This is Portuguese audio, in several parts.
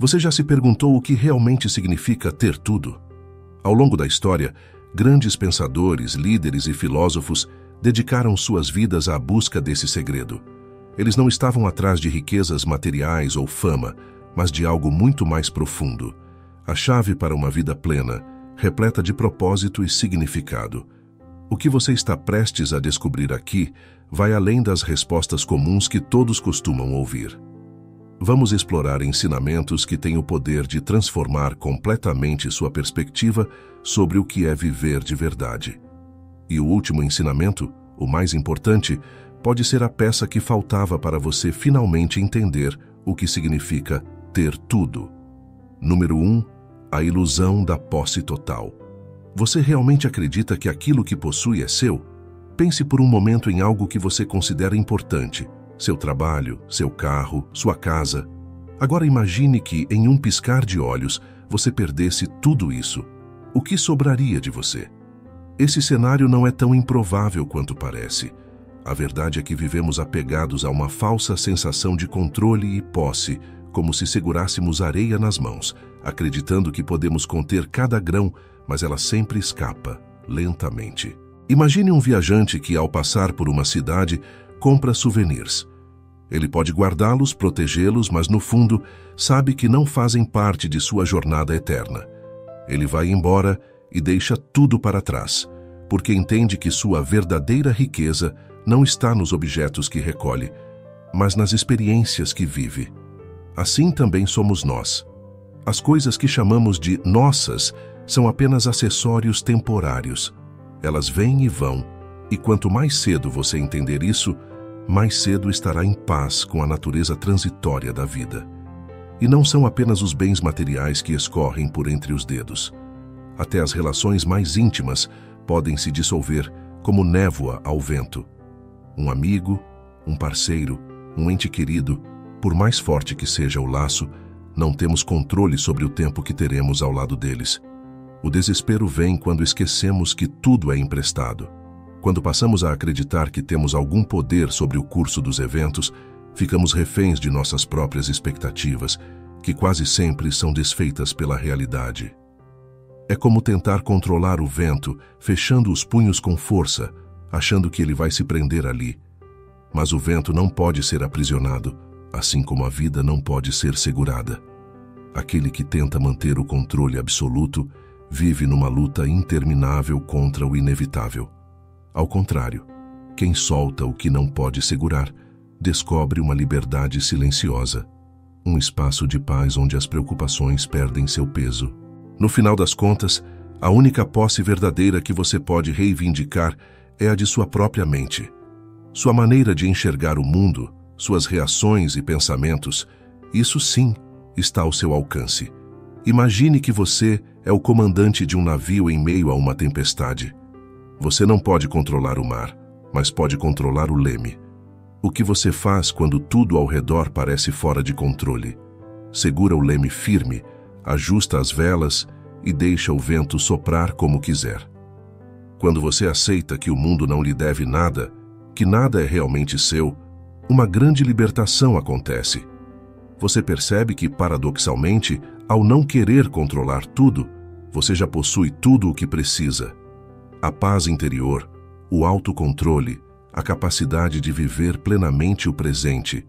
Você já se perguntou o que realmente significa ter tudo? Ao longo da história, grandes pensadores, líderes e filósofos dedicaram suas vidas à busca desse segredo. Eles não estavam atrás de riquezas materiais ou fama, mas de algo muito mais profundo. A chave para uma vida plena, repleta de propósito e significado. O que você está prestes a descobrir aqui vai além das respostas comuns que todos costumam ouvir. Vamos explorar ensinamentos que têm o poder de transformar completamente sua perspectiva sobre o que é viver de verdade. E o último ensinamento, o mais importante, pode ser a peça que faltava para você finalmente entender o que significa ter tudo. Número 1. Um, a ilusão da posse total. Você realmente acredita que aquilo que possui é seu? Pense por um momento em algo que você considera importante. Seu trabalho, seu carro, sua casa. Agora imagine que, em um piscar de olhos, você perdesse tudo isso. O que sobraria de você? Esse cenário não é tão improvável quanto parece. A verdade é que vivemos apegados a uma falsa sensação de controle e posse, como se segurássemos areia nas mãos, acreditando que podemos conter cada grão, mas ela sempre escapa, lentamente. Imagine um viajante que, ao passar por uma cidade, compra souvenirs. Ele pode guardá-los, protegê-los, mas no fundo sabe que não fazem parte de sua jornada eterna. Ele vai embora e deixa tudo para trás, porque entende que sua verdadeira riqueza não está nos objetos que recolhe, mas nas experiências que vive. Assim também somos nós. As coisas que chamamos de nossas são apenas acessórios temporários. Elas vêm e vão, e quanto mais cedo você entender isso, mais cedo estará em paz com a natureza transitória da vida. E não são apenas os bens materiais que escorrem por entre os dedos. Até as relações mais íntimas podem se dissolver como névoa ao vento. Um amigo, um parceiro, um ente querido, por mais forte que seja o laço, não temos controle sobre o tempo que teremos ao lado deles. O desespero vem quando esquecemos que tudo é emprestado. Quando passamos a acreditar que temos algum poder sobre o curso dos eventos, ficamos reféns de nossas próprias expectativas, que quase sempre são desfeitas pela realidade. É como tentar controlar o vento, fechando os punhos com força, achando que ele vai se prender ali. Mas o vento não pode ser aprisionado, assim como a vida não pode ser segurada. Aquele que tenta manter o controle absoluto vive numa luta interminável contra o inevitável. Ao contrário, quem solta o que não pode segurar descobre uma liberdade silenciosa, um espaço de paz onde as preocupações perdem seu peso. No final das contas, a única posse verdadeira que você pode reivindicar é a de sua própria mente. Sua maneira de enxergar o mundo, suas reações e pensamentos, isso sim está ao seu alcance. Imagine que você é o comandante de um navio em meio a uma tempestade. Você não pode controlar o mar, mas pode controlar o leme. O que você faz quando tudo ao redor parece fora de controle? Segura o leme firme ajusta as velas e deixa o vento soprar como quiser. Quando você aceita que o mundo não lhe deve nada, que nada é realmente seu, uma grande libertação acontece. Você percebe que, paradoxalmente, ao não querer controlar tudo, você já possui tudo o que precisa. A paz interior, o autocontrole, a capacidade de viver plenamente o presente.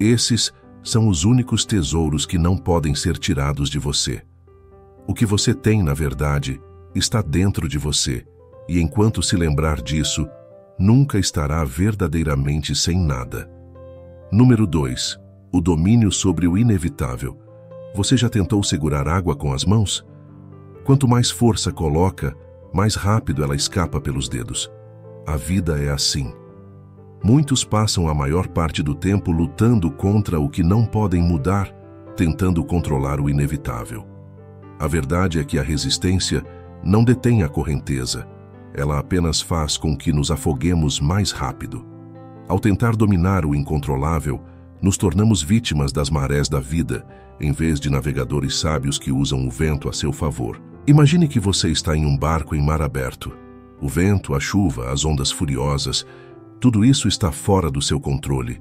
Esses são os únicos tesouros que não podem ser tirados de você. O que você tem, na verdade, está dentro de você, e enquanto se lembrar disso, nunca estará verdadeiramente sem nada. Número 2. O domínio sobre o inevitável. Você já tentou segurar água com as mãos? Quanto mais força coloca, mais rápido ela escapa pelos dedos. A vida é assim. Muitos passam a maior parte do tempo lutando contra o que não podem mudar, tentando controlar o inevitável. A verdade é que a resistência não detém a correnteza, ela apenas faz com que nos afoguemos mais rápido. Ao tentar dominar o incontrolável, nos tornamos vítimas das marés da vida, em vez de navegadores sábios que usam o vento a seu favor. Imagine que você está em um barco em mar aberto. O vento, a chuva, as ondas furiosas tudo isso está fora do seu controle.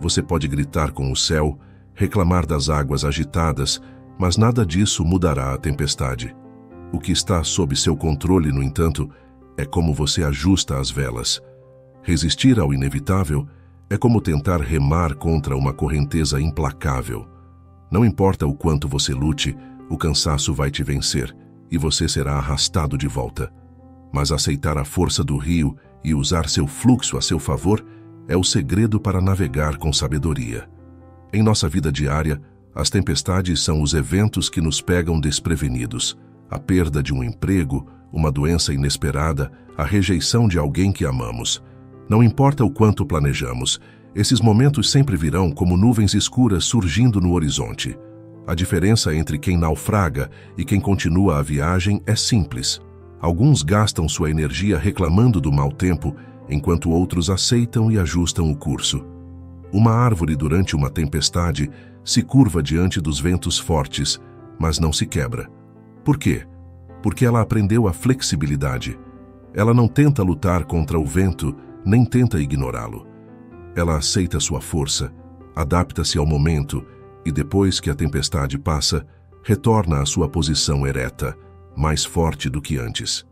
Você pode gritar com o céu, reclamar das águas agitadas, mas nada disso mudará a tempestade. O que está sob seu controle, no entanto, é como você ajusta as velas. Resistir ao inevitável é como tentar remar contra uma correnteza implacável. Não importa o quanto você lute, o cansaço vai te vencer e você será arrastado de volta. Mas aceitar a força do rio e usar seu fluxo a seu favor é o segredo para navegar com sabedoria. Em nossa vida diária, as tempestades são os eventos que nos pegam desprevenidos. A perda de um emprego, uma doença inesperada, a rejeição de alguém que amamos. Não importa o quanto planejamos, esses momentos sempre virão como nuvens escuras surgindo no horizonte. A diferença entre quem naufraga e quem continua a viagem é simples. Alguns gastam sua energia reclamando do mau tempo, enquanto outros aceitam e ajustam o curso. Uma árvore durante uma tempestade se curva diante dos ventos fortes, mas não se quebra. Por quê? Porque ela aprendeu a flexibilidade. Ela não tenta lutar contra o vento, nem tenta ignorá-lo. Ela aceita sua força, adapta-se ao momento e depois que a tempestade passa, retorna à sua posição ereta, mais forte do que antes.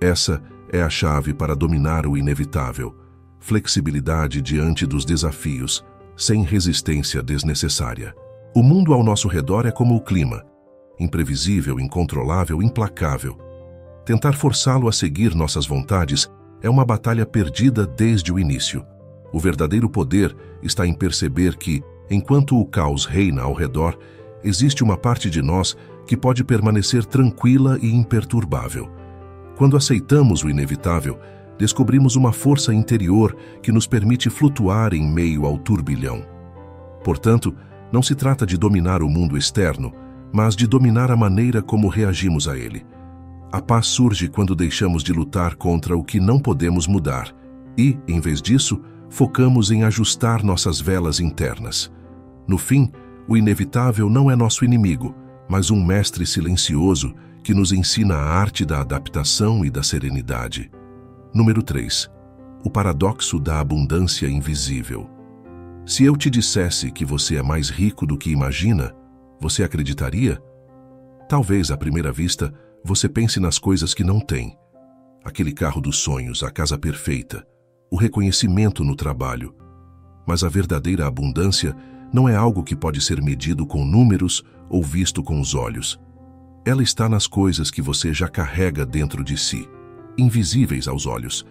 Essa é a chave para dominar o inevitável. Flexibilidade diante dos desafios, sem resistência desnecessária. O mundo ao nosso redor é como o clima, imprevisível, incontrolável, implacável. Tentar forçá-lo a seguir nossas vontades é uma batalha perdida desde o início. O verdadeiro poder está em perceber que, enquanto o caos reina ao redor, existe uma parte de nós que pode permanecer tranquila e imperturbável. Quando aceitamos o inevitável, descobrimos uma força interior que nos permite flutuar em meio ao turbilhão. Portanto, não se trata de dominar o mundo externo, mas de dominar a maneira como reagimos a ele. A paz surge quando deixamos de lutar contra o que não podemos mudar e, em vez disso, focamos em ajustar nossas velas internas. No fim, o inevitável não é nosso inimigo, mas um mestre silencioso que nos ensina a arte da adaptação e da serenidade. Número 3. O paradoxo da abundância invisível. Se eu te dissesse que você é mais rico do que imagina, você acreditaria? Talvez, à primeira vista, você pense nas coisas que não tem. Aquele carro dos sonhos, a casa perfeita, o reconhecimento no trabalho. Mas a verdadeira abundância não é algo que pode ser medido com números ou visto com os olhos. Ela está nas coisas que você já carrega dentro de si, invisíveis aos olhos,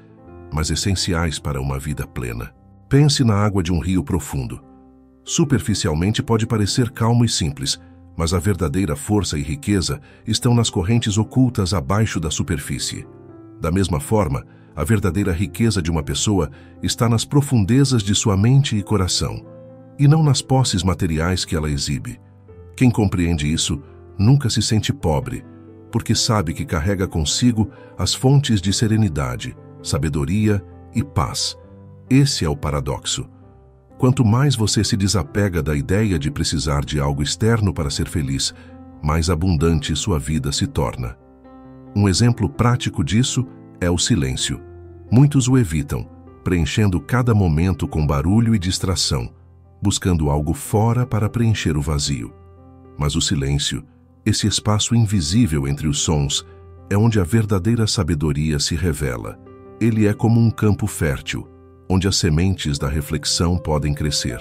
mas essenciais para uma vida plena. Pense na água de um rio profundo. Superficialmente pode parecer calmo e simples, mas a verdadeira força e riqueza estão nas correntes ocultas abaixo da superfície. Da mesma forma, a verdadeira riqueza de uma pessoa está nas profundezas de sua mente e coração e não nas posses materiais que ela exibe. Quem compreende isso nunca se sente pobre, porque sabe que carrega consigo as fontes de serenidade, sabedoria e paz. Esse é o paradoxo. Quanto mais você se desapega da ideia de precisar de algo externo para ser feliz, mais abundante sua vida se torna. Um exemplo prático disso é o silêncio. Muitos o evitam, preenchendo cada momento com barulho e distração, buscando algo fora para preencher o vazio. Mas o silêncio, esse espaço invisível entre os sons, é onde a verdadeira sabedoria se revela. Ele é como um campo fértil, onde as sementes da reflexão podem crescer.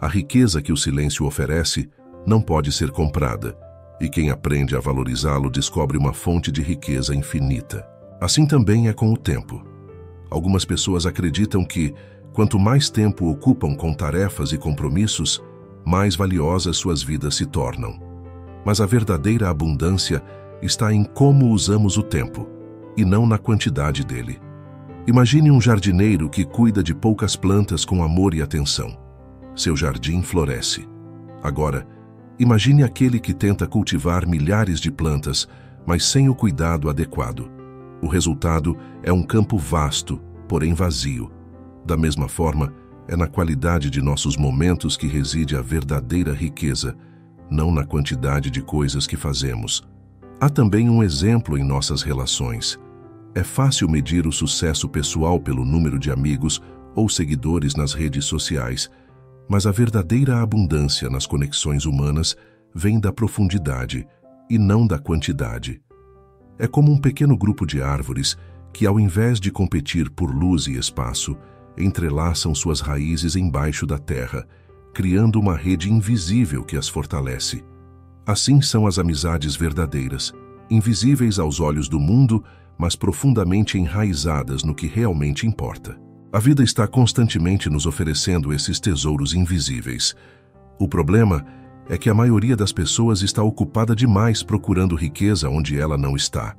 A riqueza que o silêncio oferece não pode ser comprada, e quem aprende a valorizá-lo descobre uma fonte de riqueza infinita. Assim também é com o tempo. Algumas pessoas acreditam que, Quanto mais tempo ocupam com tarefas e compromissos, mais valiosas suas vidas se tornam. Mas a verdadeira abundância está em como usamos o tempo, e não na quantidade dele. Imagine um jardineiro que cuida de poucas plantas com amor e atenção. Seu jardim floresce. Agora, imagine aquele que tenta cultivar milhares de plantas, mas sem o cuidado adequado. O resultado é um campo vasto, porém vazio, da mesma forma, é na qualidade de nossos momentos que reside a verdadeira riqueza, não na quantidade de coisas que fazemos. Há também um exemplo em nossas relações. É fácil medir o sucesso pessoal pelo número de amigos ou seguidores nas redes sociais, Mas a verdadeira abundância nas conexões humanas vem da profundidade e não da quantidade. É como um pequeno grupo de árvores que, ao invés de competir por luz e espaço, entrelaçam suas raízes embaixo da terra, criando uma rede invisível que as fortalece. Assim são as amizades verdadeiras, invisíveis aos olhos do mundo, mas profundamente enraizadas no que realmente importa. A vida está constantemente nos oferecendo esses tesouros invisíveis. O problema é que a maioria das pessoas está ocupada demais procurando riqueza onde ela não está.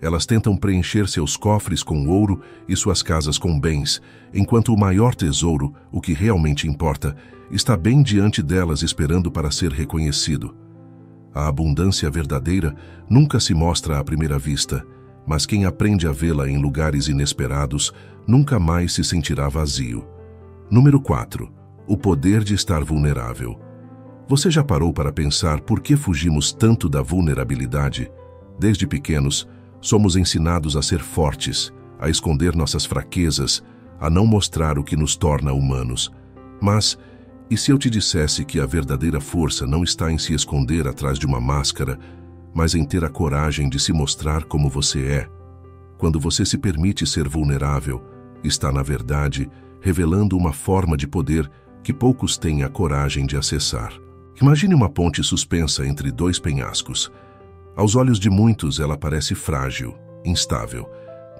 Elas tentam preencher seus cofres com ouro e suas casas com bens, enquanto o maior tesouro, o que realmente importa, está bem diante delas esperando para ser reconhecido. A abundância verdadeira nunca se mostra à primeira vista, mas quem aprende a vê-la em lugares inesperados nunca mais se sentirá vazio. Número 4. O poder de estar vulnerável. Você já parou para pensar por que fugimos tanto da vulnerabilidade? Desde pequenos, somos ensinados a ser fortes, a esconder nossas fraquezas, a não mostrar o que nos torna humanos. Mas, e se eu te dissesse que a verdadeira força não está em se esconder atrás de uma máscara, mas em ter a coragem de se mostrar como você é? Quando você se permite ser vulnerável, está, na verdade, revelando uma forma de poder que poucos têm a coragem de acessar. Imagine uma ponte suspensa entre dois penhascos. Aos olhos de muitos, ela parece frágil, instável,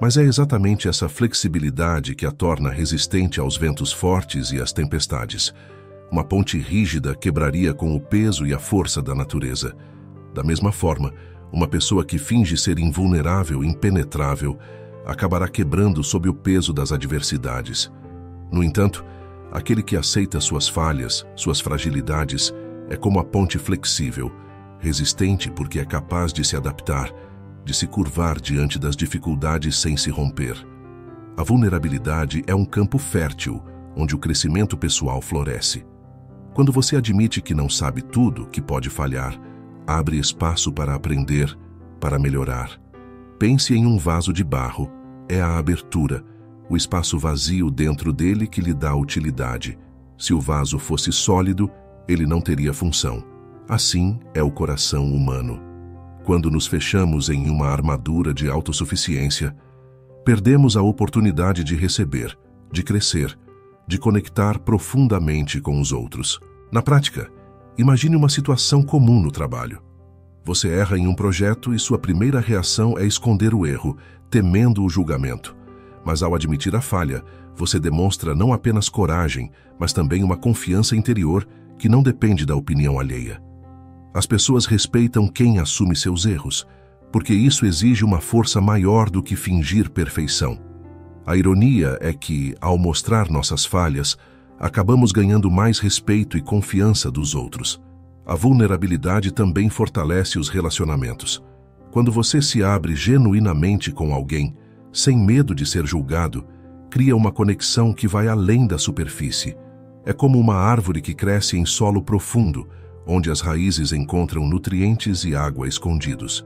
mas é exatamente essa flexibilidade que a torna resistente aos ventos fortes e às tempestades. Uma ponte rígida quebraria com o peso e a força da natureza. Da mesma forma, uma pessoa que finge ser invulnerável, impenetrável, acabará quebrando sob o peso das adversidades. No entanto, aquele que aceita suas falhas, suas fragilidades, é como a ponte flexível, resistente porque é capaz de se adaptar, de se curvar diante das dificuldades sem se romper. A vulnerabilidade é um campo fértil, onde o crescimento pessoal floresce. Quando você admite que não sabe tudo, que pode falhar, abre espaço para aprender, para melhorar. Pense em um vaso de barro. É a abertura, o espaço vazio dentro dele que lhe dá utilidade. Se o vaso fosse sólido, ele não teria função. Assim é o coração humano. Quando nos fechamos em uma armadura de autossuficiência, perdemos a oportunidade de receber, de crescer, de conectar profundamente com os outros. Na prática, imagine uma situação comum no trabalho. Você erra em um projeto e sua primeira reação é esconder o erro, temendo o julgamento. Mas ao admitir a falha, você demonstra não apenas coragem, mas também uma confiança interior que não depende da opinião alheia. As pessoas respeitam quem assume seus erros, porque isso exige uma força maior do que fingir perfeição. A ironia é que, ao mostrar nossas falhas, acabamos ganhando mais respeito e confiança dos outros. A vulnerabilidade também fortalece os relacionamentos. Quando você se abre genuinamente com alguém, sem medo de ser julgado, cria uma conexão que vai além da superfície. É como uma árvore que cresce em solo profundo, onde as raízes encontram nutrientes e água escondidos.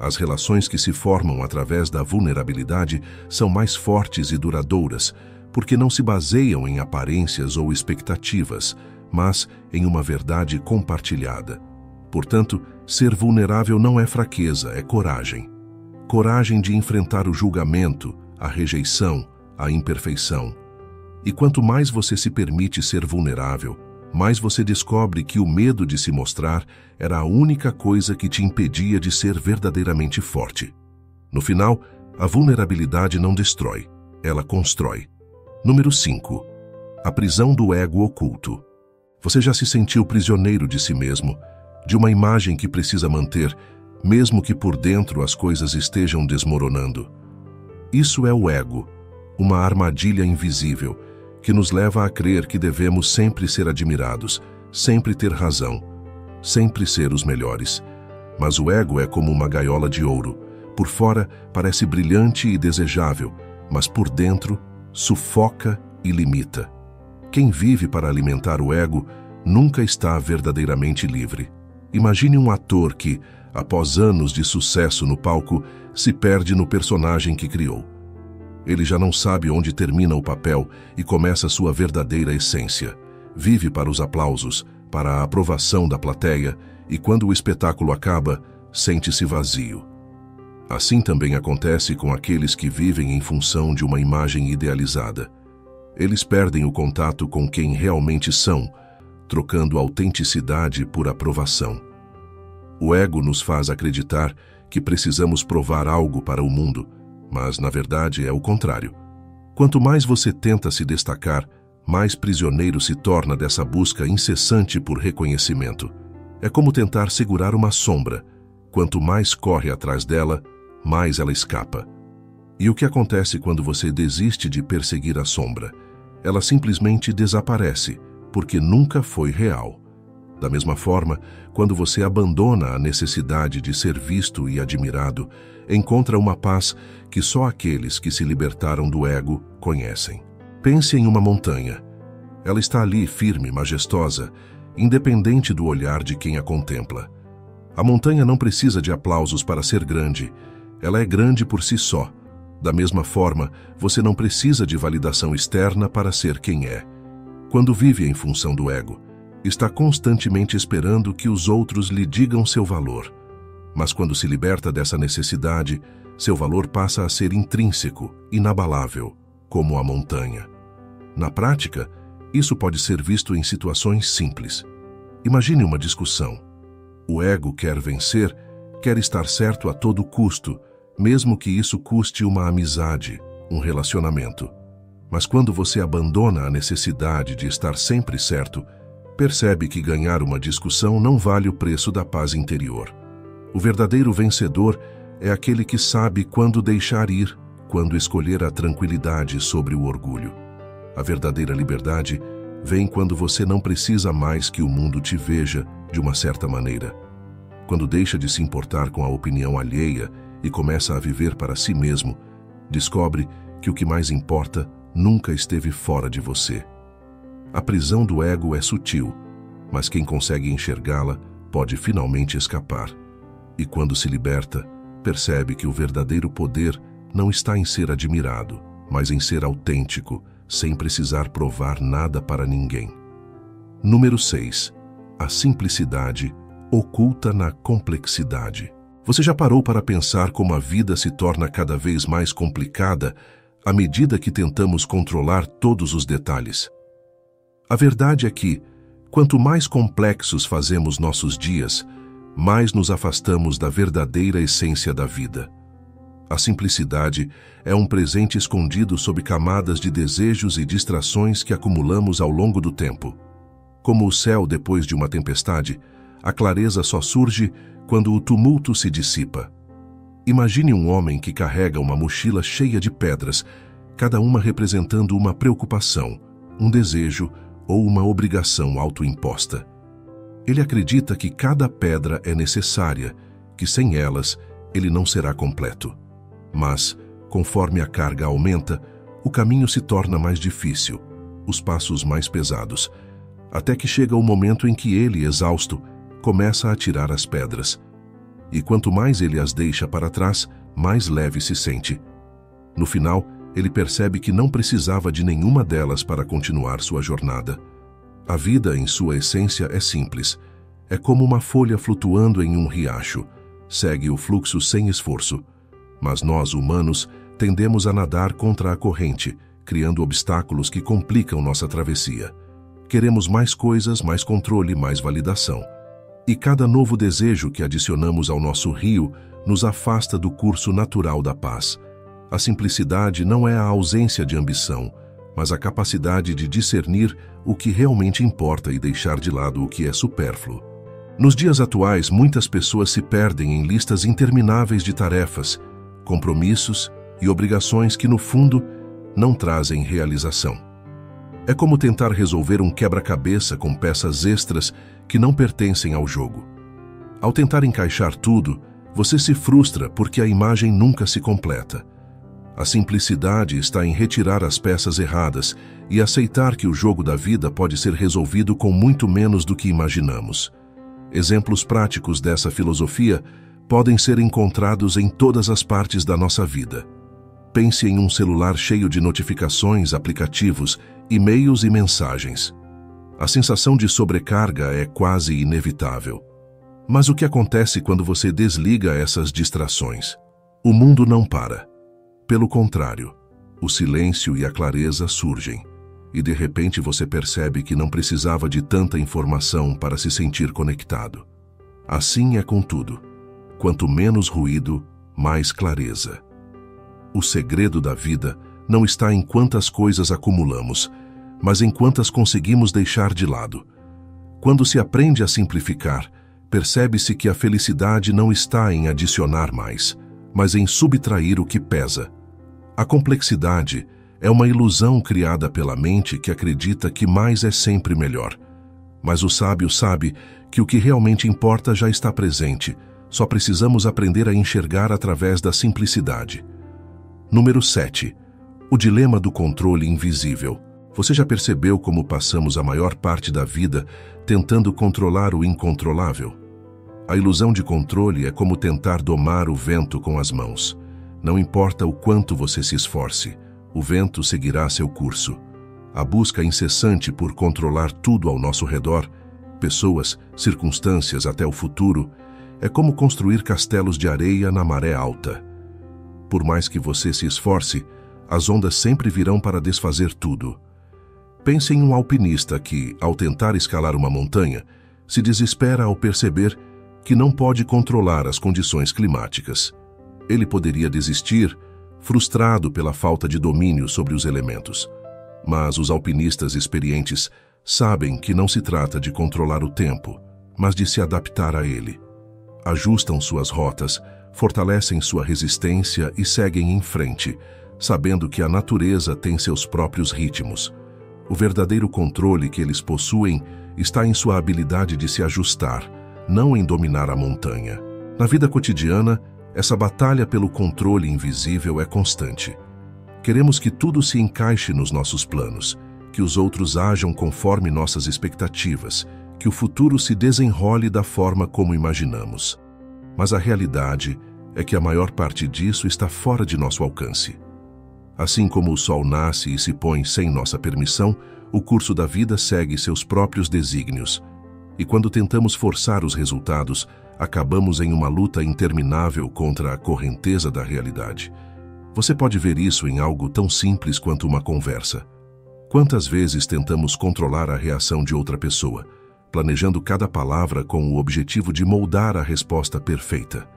As relações que se formam através da vulnerabilidade são mais fortes e duradouras, porque não se baseiam em aparências ou expectativas, mas em uma verdade compartilhada. Portanto, ser vulnerável não é fraqueza, é coragem. Coragem de enfrentar o julgamento, a rejeição, a imperfeição. E quanto mais você se permite ser vulnerável, mais você descobre que o medo de se mostrar era a única coisa que te impedia de ser verdadeiramente forte. No final, a vulnerabilidade não destrói, ela constrói. Número 5. A prisão do ego oculto. Você já se sentiu prisioneiro de si mesmo, de uma imagem que precisa manter, mesmo que por dentro as coisas estejam desmoronando. Isso é o ego, uma armadilha invisível que nos leva a crer que devemos sempre ser admirados, sempre ter razão, sempre ser os melhores. Mas o ego é como uma gaiola de ouro. Por fora parece brilhante e desejável, mas por dentro sufoca e limita. Quem vive para alimentar o ego nunca está verdadeiramente livre. Imagine um ator que, após anos de sucesso no palco, se perde no personagem que criou. Ele já não sabe onde termina o papel e começa sua verdadeira essência. vive para os aplausos, para a aprovação da plateia e, quando o espetáculo acaba, sente-se vazio. Assim também acontece com aqueles que vivem em função de uma imagem idealizada. Eles perdem o contato com quem realmente são, trocando autenticidade por aprovação. O ego nos faz acreditar que precisamos provar algo para o mundo, mas na verdade é o contrário. Quanto mais você tenta se destacar, mais prisioneiro se torna dessa busca incessante por reconhecimento. É como tentar segurar uma sombra. Quanto mais corre atrás dela, mais ela escapa. E o que acontece quando você desiste de perseguir a sombra? Ela simplesmente desaparece, porque nunca foi real. Da mesma forma, quando você abandona a necessidade de ser visto e admirado, encontra uma paz que só aqueles que se libertaram do ego conhecem. Pense em uma montanha. Ela está ali firme, majestosa, independente do olhar de quem a contempla. A montanha não precisa de aplausos para ser grande. Ela é grande por si só. Da mesma forma, você não precisa de validação externa para ser quem é. Quando vive em função do ego, está constantemente esperando que os outros lhe digam seu valor. Mas quando se liberta dessa necessidade, seu valor passa a ser intrínseco, inabalável, como a montanha. Na prática, isso pode ser visto em situações simples. Imagine uma discussão. O ego quer vencer, quer estar certo a todo custo, mesmo que isso custe uma amizade, um relacionamento. Mas quando você abandona a necessidade de estar sempre certo, percebe que ganhar uma discussão não vale o preço da paz interior. O verdadeiro vencedor é aquele que sabe quando deixar ir, quando escolher a tranquilidade sobre o orgulho. A verdadeira liberdade vem quando você não precisa mais que o mundo te veja de uma certa maneira. Quando deixa de se importar com a opinião alheia e começa a viver para si mesmo, descobre que o que mais importa nunca esteve fora de você. A prisão do ego é sutil, mas quem consegue enxergá-la pode finalmente escapar. E quando se liberta, percebe que o verdadeiro poder não está em ser admirado, mas em ser autêntico, sem precisar provar nada para ninguém. Número 6. A simplicidade oculta na complexidade. Você já parou para pensar como a vida se torna cada vez mais complicada à medida que tentamos controlar todos os detalhes? A verdade é que, quanto mais complexos fazemos nossos dias, mais nos afastamos da verdadeira essência da vida. A simplicidade é um presente escondido sob camadas de desejos e distrações que acumulamos ao longo do tempo. Como o céu depois de uma tempestade, a clareza só surge quando o tumulto se dissipa. Imagine um homem que carrega uma mochila cheia de pedras, cada uma representando uma preocupação, um desejo, ou uma obrigação autoimposta. Ele acredita que cada pedra é necessária, que sem elas ele não será completo. Mas, conforme a carga aumenta, o caminho se torna mais difícil, os passos mais pesados, até que chega o momento em que ele, exausto, começa a tirar as pedras. E quanto mais ele as deixa para trás, mais leve se sente. No final, ele percebe que não precisava de nenhuma delas para continuar sua jornada. A vida, em sua essência, é simples. É como uma folha flutuando em um riacho. Segue o fluxo sem esforço. Mas nós, humanos, tendemos a nadar contra a corrente, criando obstáculos que complicam nossa travessia. Queremos mais coisas, mais controle, mais validação. E cada novo desejo que adicionamos ao nosso rio nos afasta do curso natural da paz. A simplicidade não é a ausência de ambição, mas a capacidade de discernir o que realmente importa e deixar de lado o que é supérfluo. Nos dias atuais, muitas pessoas se perdem em listas intermináveis de tarefas, compromissos e obrigações que, no fundo, não trazem realização. É como tentar resolver um quebra-cabeça com peças extras que não pertencem ao jogo. Ao tentar encaixar tudo, você se frustra porque a imagem nunca se completa. A simplicidade está em retirar as peças erradas e aceitar que o jogo da vida pode ser resolvido com muito menos do que imaginamos. Exemplos práticos dessa filosofia podem ser encontrados em todas as partes da nossa vida. Pense em um celular cheio de notificações, aplicativos, e-mails e mensagens. A sensação de sobrecarga é quase inevitável. Mas o que acontece quando você desliga essas distrações? O mundo não para. Pelo contrário, o silêncio e a clareza surgem, e de repente você percebe que não precisava de tanta informação para se sentir conectado. Assim é com tudo. Quanto menos ruído, mais clareza. O segredo da vida não está em quantas coisas acumulamos, mas em quantas conseguimos deixar de lado. Quando se aprende a simplificar, percebe-se que a felicidade não está em adicionar mais, mas em subtrair o que pesa. A complexidade é uma ilusão criada pela mente que acredita que mais é sempre melhor. Mas o sábio sabe que o que realmente importa já está presente, só precisamos aprender a enxergar através da simplicidade. Número 7. O dilema do controle invisível. Você já percebeu como passamos a maior parte da vida tentando controlar o incontrolável? A ilusão de controle é como tentar domar o vento com as mãos. Não importa o quanto você se esforce, o vento seguirá seu curso. A busca incessante por controlar tudo ao nosso redor, pessoas, circunstâncias até o futuro, é como construir castelos de areia na maré alta. Por mais que você se esforce, as ondas sempre virão para desfazer tudo. Pense em um alpinista que, ao tentar escalar uma montanha, se desespera ao perceber que não pode controlar as condições climáticas. Ele poderia desistir, frustrado pela falta de domínio sobre os elementos. Mas os alpinistas experientes sabem que não se trata de controlar o tempo, mas de se adaptar a ele. Ajustam suas rotas, fortalecem sua resistência e seguem em frente, sabendo que a natureza tem seus próprios ritmos o verdadeiro controle que eles possuem está em sua habilidade de se ajustar, não em dominar a montanha. Na vida cotidiana, essa batalha pelo controle invisível é constante. Queremos que tudo se encaixe nos nossos planos, que os outros ajam conforme nossas expectativas, que o futuro se desenrole da forma como imaginamos. Mas a realidade é que a maior parte disso está fora de nosso alcance. Assim como o sol nasce e se põe sem nossa permissão, o curso da vida segue seus próprios desígnios. E quando tentamos forçar os resultados, acabamos em uma luta interminável contra a correnteza da realidade. Você pode ver isso em algo tão simples quanto uma conversa. Quantas vezes tentamos controlar a reação de outra pessoa, planejando cada palavra com o objetivo de moldar a resposta perfeita?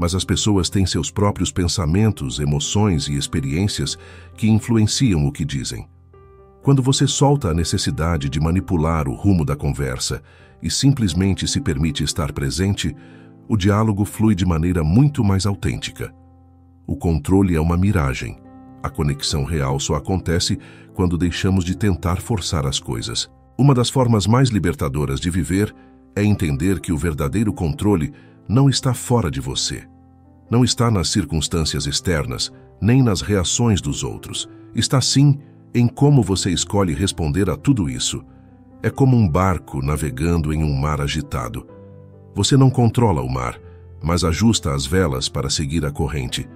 Mas as pessoas têm seus próprios pensamentos, emoções e experiências que influenciam o que dizem. Quando você solta a necessidade de manipular o rumo da conversa e simplesmente se permite estar presente, o diálogo flui de maneira muito mais autêntica. O controle é uma miragem. A conexão real só acontece quando deixamos de tentar forçar as coisas. Uma das formas mais libertadoras de viver é entender que o verdadeiro controle não está fora de você. Não está nas circunstâncias externas, nem nas reações dos outros. Está sim em como você escolhe responder a tudo isso. É como um barco navegando em um mar agitado. Você não controla o mar, mas ajusta as velas para seguir a corrente.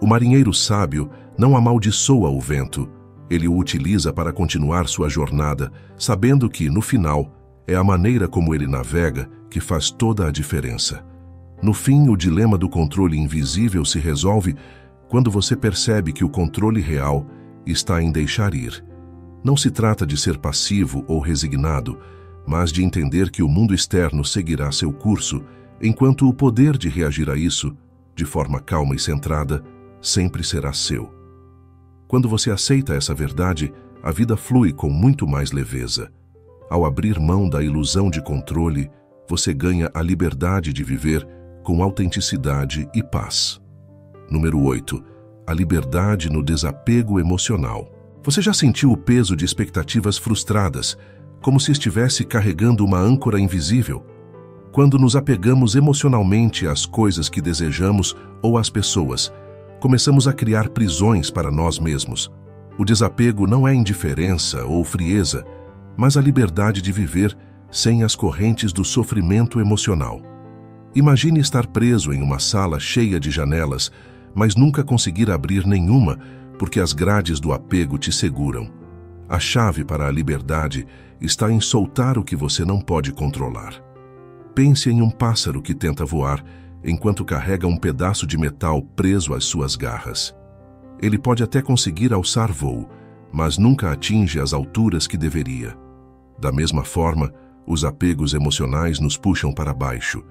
O marinheiro sábio não amaldiçoa o vento, ele o utiliza para continuar sua jornada, sabendo que, no final, é a maneira como ele navega que faz toda a diferença. No fim, o dilema do controle invisível se resolve quando você percebe que o controle real está em deixar ir. Não se trata de ser passivo ou resignado, mas de entender que o mundo externo seguirá seu curso, enquanto o poder de reagir a isso, de forma calma e centrada, sempre será seu. Quando você aceita essa verdade, a vida flui com muito mais leveza. Ao abrir mão da ilusão de controle, você ganha a liberdade de viver com autenticidade e paz. Número 8. A liberdade no desapego emocional. Você já sentiu o peso de expectativas frustradas, como se estivesse carregando uma âncora invisível? Quando nos apegamos emocionalmente às coisas que desejamos ou às pessoas, começamos a criar prisões para nós mesmos. O desapego não é indiferença ou frieza, mas a liberdade de viver sem as correntes do sofrimento emocional. Imagine estar preso em uma sala cheia de janelas, mas nunca conseguir abrir nenhuma porque as grades do apego te seguram. A chave para a liberdade está em soltar o que você não pode controlar. Pense em um pássaro que tenta voar enquanto carrega um pedaço de metal preso às suas garras. Ele pode até conseguir alçar voo, mas nunca atinge as alturas que deveria. Da mesma forma, os apegos emocionais nos puxam para baixo,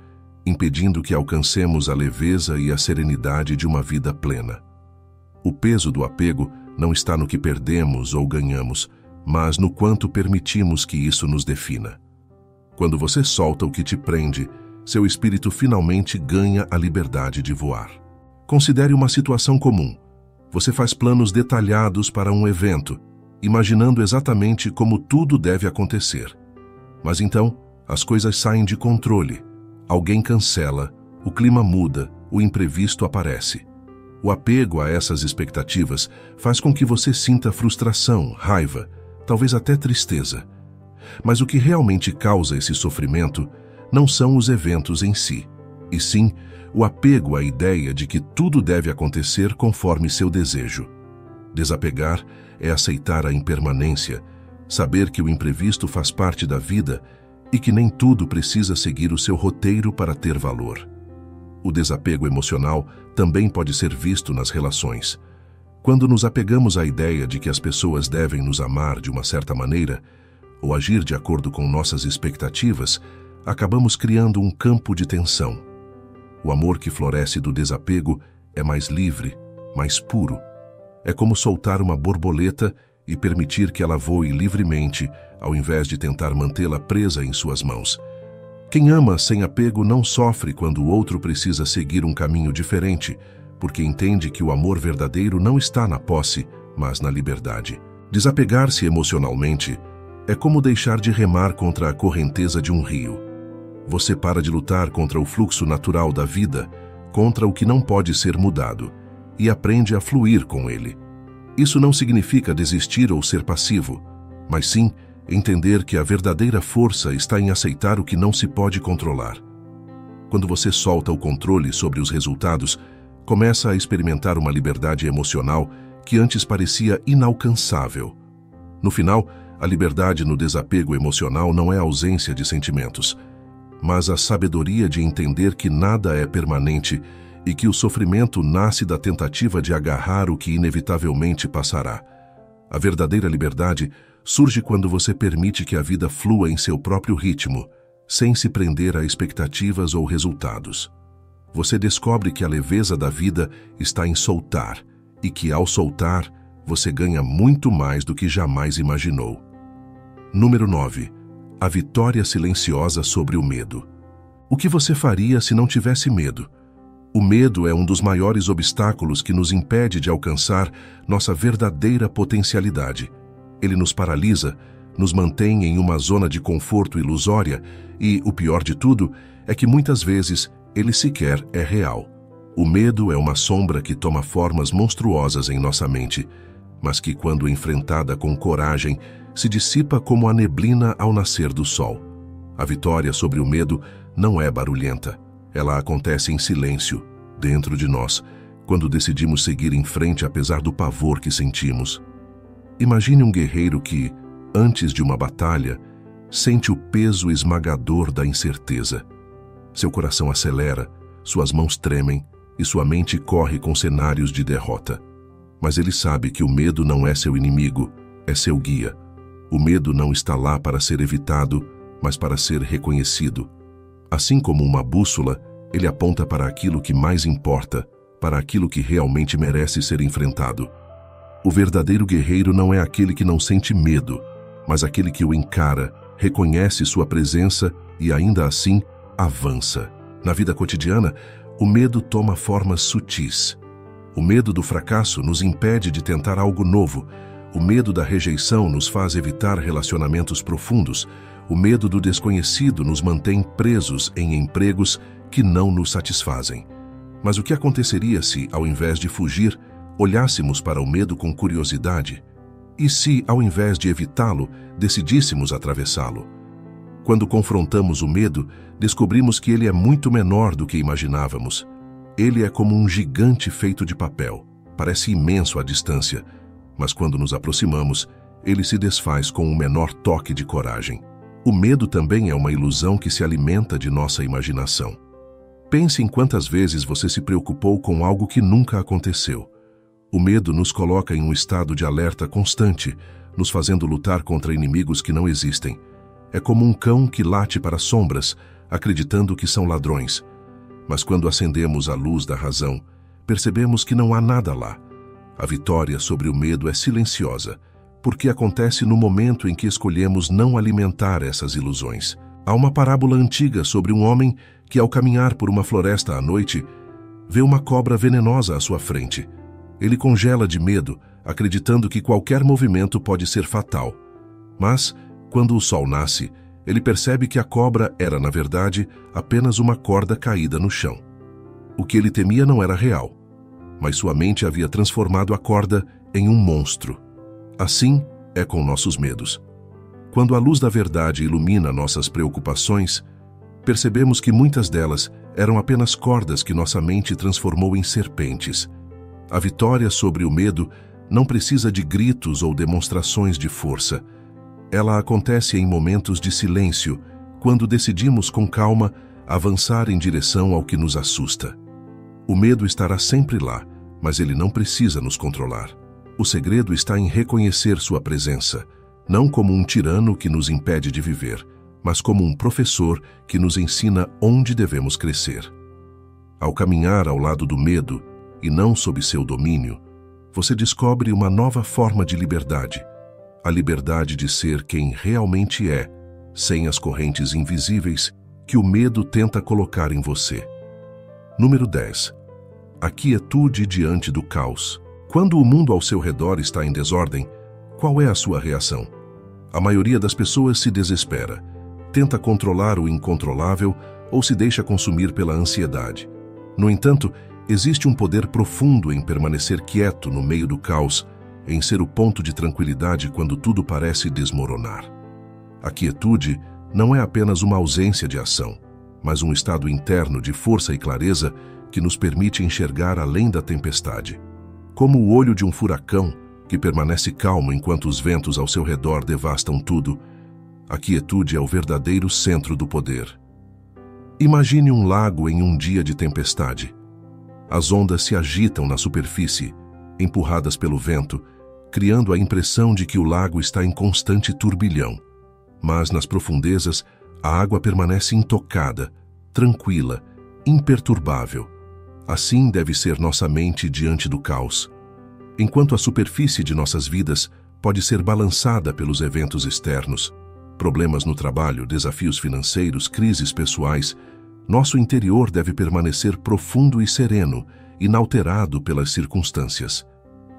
impedindo que alcancemos a leveza e a serenidade de uma vida plena. O peso do apego não está no que perdemos ou ganhamos, mas no quanto permitimos que isso nos defina. Quando você solta o que te prende, seu espírito finalmente ganha a liberdade de voar. Considere uma situação comum. Você faz planos detalhados para um evento, imaginando exatamente como tudo deve acontecer. Mas então, as coisas saem de controle. Alguém cancela, o clima muda, o imprevisto aparece. O apego a essas expectativas faz com que você sinta frustração, raiva, talvez até tristeza. Mas o que realmente causa esse sofrimento não são os eventos em si, e sim o apego à ideia de que tudo deve acontecer conforme seu desejo. Desapegar é aceitar a impermanência, saber que o imprevisto faz parte da vida e que nem tudo precisa seguir o seu roteiro para ter valor. O desapego emocional também pode ser visto nas relações. Quando nos apegamos à ideia de que as pessoas devem nos amar de uma certa maneira ou agir de acordo com nossas expectativas, acabamos criando um campo de tensão. O amor que floresce do desapego é mais livre, mais puro. É como soltar uma borboleta e permitir que ela voe livremente, ao invés de tentar mantê-la presa em suas mãos. Quem ama sem apego não sofre quando o outro precisa seguir um caminho diferente, porque entende que o amor verdadeiro não está na posse, mas na liberdade. Desapegar-se emocionalmente é como deixar de remar contra a correnteza de um rio. Você para de lutar contra o fluxo natural da vida, contra o que não pode ser mudado, e aprende a fluir com ele. Isso não significa desistir ou ser passivo, mas sim entender que a verdadeira força está em aceitar o que não se pode controlar. Quando você solta o controle sobre os resultados, começa a experimentar uma liberdade emocional que antes parecia inalcançável. No final, a liberdade no desapego emocional não é ausência de sentimentos, mas a sabedoria de entender que nada é permanente e que o sofrimento nasce da tentativa de agarrar o que inevitavelmente passará. A verdadeira liberdade surge quando você permite que a vida flua em seu próprio ritmo, sem se prender a expectativas ou resultados. Você descobre que a leveza da vida está em soltar e que, ao soltar, você ganha muito mais do que jamais imaginou. Número 9 a vitória silenciosa sobre o medo. O que você faria se não tivesse medo? O medo é um dos maiores obstáculos que nos impede de alcançar nossa verdadeira potencialidade. Ele nos paralisa, nos mantém em uma zona de conforto ilusória e, o pior de tudo, é que muitas vezes ele sequer é real. O medo é uma sombra que toma formas monstruosas em nossa mente, mas que, quando enfrentada com coragem, se dissipa como a neblina ao nascer do sol. A vitória sobre o medo não é barulhenta. Ela acontece em silêncio, dentro de nós, quando decidimos seguir em frente apesar do pavor que sentimos. Imagine um guerreiro que, antes de uma batalha, sente o peso esmagador da incerteza. Seu coração acelera, suas mãos tremem e sua mente corre com cenários de derrota. Mas ele sabe que o medo não é seu inimigo, é seu guia o medo não está lá para ser evitado, mas para ser reconhecido. Assim como uma bússola, ele aponta para aquilo que mais importa, para aquilo que realmente merece ser enfrentado. O verdadeiro guerreiro não é aquele que não sente medo, mas aquele que o encara, reconhece sua presença e ainda assim avança. Na vida cotidiana, o medo toma formas sutis. O medo do fracasso nos impede de tentar algo novo, o medo da rejeição nos faz evitar relacionamentos profundos. O medo do desconhecido nos mantém presos em empregos que não nos satisfazem. Mas o que aconteceria se, ao invés de fugir, olhássemos para o medo com curiosidade? E se, ao invés de evitá-lo, decidíssemos atravessá-lo? Quando confrontamos o medo, descobrimos que ele é muito menor do que imaginávamos. Ele é como um gigante feito de papel. Parece imenso à distância, mas quando nos aproximamos, ele se desfaz com o menor toque de coragem. O medo também é uma ilusão que se alimenta de nossa imaginação. Pense em quantas vezes você se preocupou com algo que nunca aconteceu. O medo nos coloca em um estado de alerta constante, nos fazendo lutar contra inimigos que não existem. É como um cão que late para sombras, acreditando que são ladrões. Mas quando acendemos a luz da razão, percebemos que não há nada lá. A vitória sobre o medo é silenciosa, porque acontece no momento em que escolhemos não alimentar essas ilusões. Há uma parábola antiga sobre um homem que, ao caminhar por uma floresta à noite, vê uma cobra venenosa à sua frente. Ele congela de medo, acreditando que qualquer movimento pode ser fatal. Mas, quando o sol nasce, ele percebe que a cobra era, na verdade, apenas uma corda caída no chão. O que ele temia não era real, mas sua mente havia transformado a corda em um monstro. Assim é com nossos medos. Quando a luz da verdade ilumina nossas preocupações, percebemos que muitas delas eram apenas cordas que nossa mente transformou em serpentes. A vitória sobre o medo não precisa de gritos ou demonstrações de força. Ela acontece em momentos de silêncio, quando decidimos com calma avançar em direção ao que nos assusta. O medo estará sempre lá, mas ele não precisa nos controlar. O segredo está em reconhecer sua presença, não como um tirano que nos impede de viver, mas como um professor que nos ensina onde devemos crescer. Ao caminhar ao lado do medo, e não sob seu domínio, você descobre uma nova forma de liberdade, a liberdade de ser quem realmente é, sem as correntes invisíveis que o medo tenta colocar em você. Número 10. A quietude diante do caos. Quando o mundo ao seu redor está em desordem, qual é a sua reação? A maioria das pessoas se desespera, tenta controlar o incontrolável ou se deixa consumir pela ansiedade. No entanto, existe um poder profundo em permanecer quieto no meio do caos, em ser o ponto de tranquilidade quando tudo parece desmoronar. A quietude não é apenas uma ausência de ação, mas um estado interno de força e clareza que nos permite enxergar além da tempestade. Como o olho de um furacão, que permanece calmo enquanto os ventos ao seu redor devastam tudo, a quietude é o verdadeiro centro do poder. Imagine um lago em um dia de tempestade. As ondas se agitam na superfície, empurradas pelo vento, criando a impressão de que o lago está em constante turbilhão. Mas nas profundezas, a água permanece intocada, tranquila, imperturbável. Assim deve ser nossa mente diante do caos. Enquanto a superfície de nossas vidas pode ser balançada pelos eventos externos, problemas no trabalho, desafios financeiros, crises pessoais, nosso interior deve permanecer profundo e sereno, inalterado pelas circunstâncias.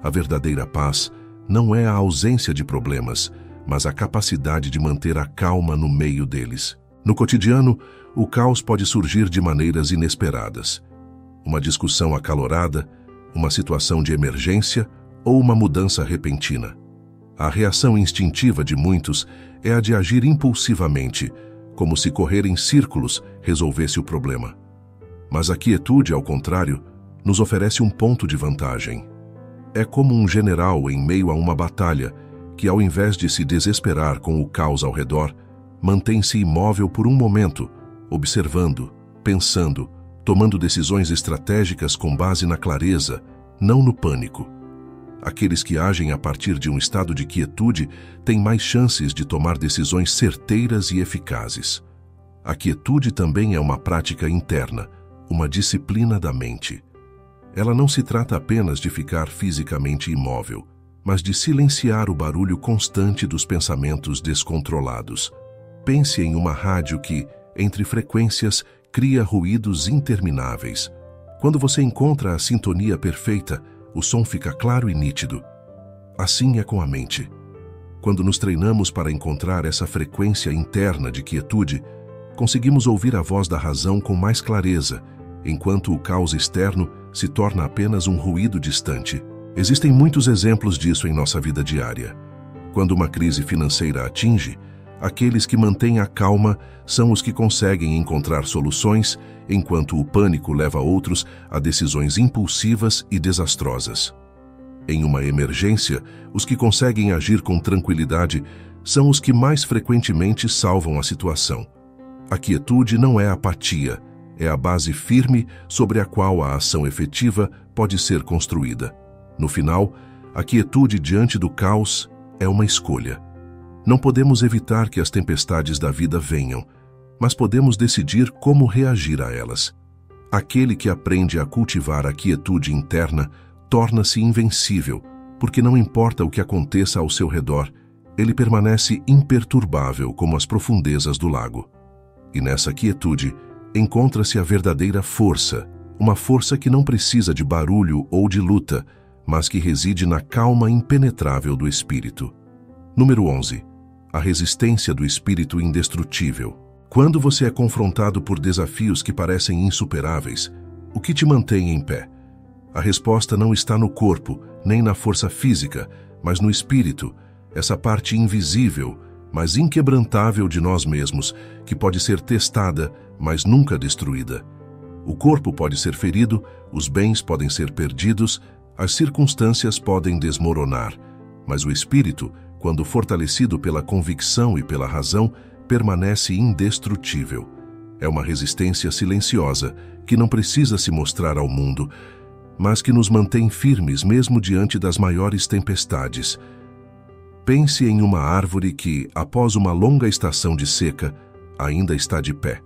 A verdadeira paz não é a ausência de problemas, mas a capacidade de manter a calma no meio deles. No cotidiano, o caos pode surgir de maneiras inesperadas. Uma discussão acalorada, uma situação de emergência ou uma mudança repentina. A reação instintiva de muitos é a de agir impulsivamente, como se correr em círculos resolvesse o problema. Mas a quietude, ao contrário, nos oferece um ponto de vantagem. É como um general em meio a uma batalha que, ao invés de se desesperar com o caos ao redor, mantém-se imóvel por um momento, observando, pensando, tomando decisões estratégicas com base na clareza, não no pânico. Aqueles que agem a partir de um estado de quietude têm mais chances de tomar decisões certeiras e eficazes. A quietude também é uma prática interna, uma disciplina da mente. Ela não se trata apenas de ficar fisicamente imóvel, mas de silenciar o barulho constante dos pensamentos descontrolados. Pense em uma rádio que, entre frequências, cria ruídos intermináveis. Quando você encontra a sintonia perfeita, o som fica claro e nítido. Assim é com a mente. Quando nos treinamos para encontrar essa frequência interna de quietude, conseguimos ouvir a voz da razão com mais clareza, enquanto o caos externo se torna apenas um ruído distante. Existem muitos exemplos disso em nossa vida diária. Quando uma crise financeira atinge, Aqueles que mantêm a calma são os que conseguem encontrar soluções, enquanto o pânico leva outros a decisões impulsivas e desastrosas. Em uma emergência, os que conseguem agir com tranquilidade são os que mais frequentemente salvam a situação. A quietude não é apatia, é a base firme sobre a qual a ação efetiva pode ser construída. No final, a quietude diante do caos é uma escolha. Não podemos evitar que as tempestades da vida venham, mas podemos decidir como reagir a elas. Aquele que aprende a cultivar a quietude interna torna-se invencível, porque não importa o que aconteça ao seu redor, ele permanece imperturbável como as profundezas do lago. E nessa quietude encontra-se a verdadeira força, uma força que não precisa de barulho ou de luta, mas que reside na calma impenetrável do espírito. Número 11. A resistência do espírito indestrutível. Quando você é confrontado por desafios que parecem insuperáveis, o que te mantém em pé? A resposta não está no corpo, nem na força física, mas no espírito, essa parte invisível, mas inquebrantável de nós mesmos, que pode ser testada, mas nunca destruída. O corpo pode ser ferido, os bens podem ser perdidos, as circunstâncias podem desmoronar, mas o espírito, quando fortalecido pela convicção e pela razão, permanece indestrutível. É uma resistência silenciosa que não precisa se mostrar ao mundo, mas que nos mantém firmes mesmo diante das maiores tempestades. Pense em uma árvore que, após uma longa estação de seca, ainda está de pé.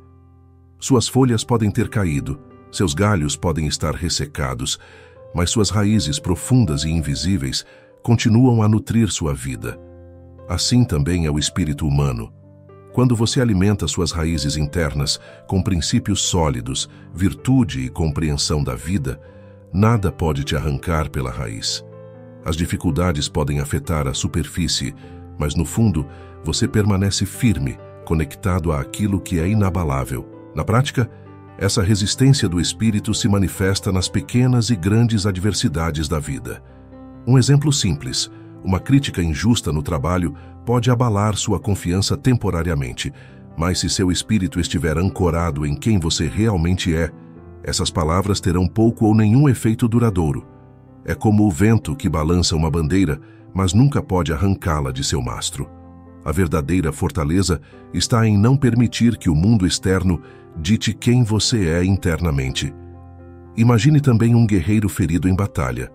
Suas folhas podem ter caído, seus galhos podem estar ressecados, mas suas raízes profundas e invisíveis continuam a nutrir sua vida. Assim também é o espírito humano. Quando você alimenta suas raízes internas com princípios sólidos, virtude e compreensão da vida, nada pode te arrancar pela raiz. As dificuldades podem afetar a superfície, mas no fundo você permanece firme, conectado àquilo que é inabalável. Na prática, essa resistência do espírito se manifesta nas pequenas e grandes adversidades da vida. Um exemplo simples: uma crítica injusta no trabalho pode abalar sua confiança temporariamente, mas se seu espírito estiver ancorado em quem você realmente é, essas palavras terão pouco ou nenhum efeito duradouro. É como o vento que balança uma bandeira, mas nunca pode arrancá-la de seu mastro. A verdadeira fortaleza está em não permitir que o mundo externo dite quem você é internamente. Imagine também um guerreiro ferido em batalha.